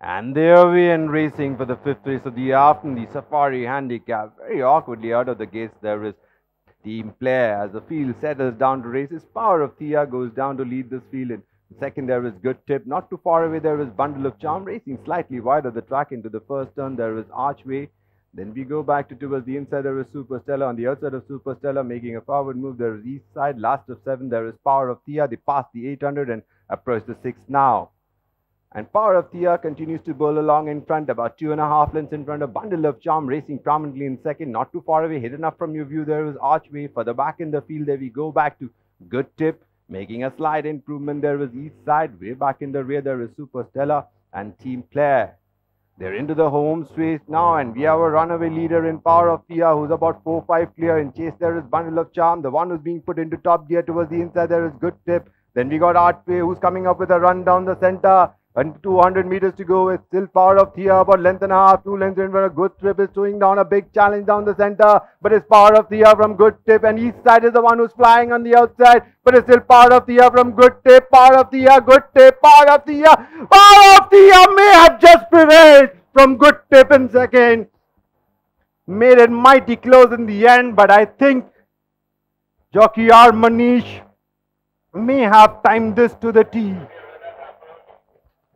And there we end racing for the fifth race of the afternoon, the Safari Handicap. Very awkwardly out of the gates, there is team player as the field settles down to races. Power of Thea goes down to lead this field. In second, there is Good Tip. Not too far away, there is Bundle of Charm racing slightly wide of the track into the first turn. There is Archway. Then we go back to towards the inside. There is Super Stella. On the outside of Super Stella, making a forward move. There is East Side. Last of seven, there is Power of Thea. They pass the 800 and approach the six now. And Power of Thea continues to bowl along in front, about two and a half lengths in front of Bundle of Charm, racing prominently in second, not too far away, hidden up from your view. There is Archway. Further back in the field, there we go back to Good Tip, making a slight improvement. There is East Side. Way back in the rear, there is Super Stella and Team Player. They're into the home space now, and we have a runaway leader in Power of Thea, who's about 4-5 clear. In chase, there is Bundle of Charm, the one who's being put into top gear towards the inside. There is Good Tip. Then we got Archway, who's coming up with a run down the center. And 200 meters to go with still power of Thea, about length and a half, two lengths in for a good tip is throwing down a big challenge down the center. But it's power of Thea from good tip, and east side is the one who's flying on the outside. But it's still power of Thea from good tip, power of Thea, good tip, power of Thea, power of Thea may have just prevailed from good tip in second. Made it mighty close in the end, but I think jockey R. Manish may have timed this to the tee.